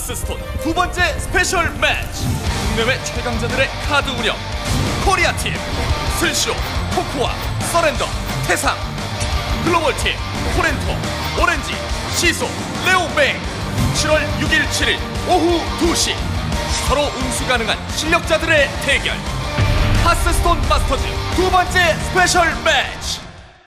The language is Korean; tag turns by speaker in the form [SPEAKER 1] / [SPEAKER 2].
[SPEAKER 1] 하스스톤. 두 번째 스페셜 매치. 국내외 최강자들의 카드 운영. 코리아 팀 슬쇼 코코아 서렌더 태상 글로벌 팀 코렌토 오렌지 시소 레오뱅 7월 6일 7일 오후 2시. 서로 응수 가능한 실력자들의 대결. 하스스톤 마스터즈 두 번째 스페셜 매치.